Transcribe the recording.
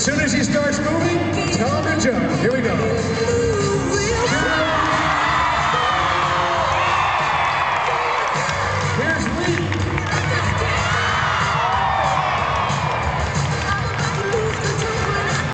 soon as he starts moving,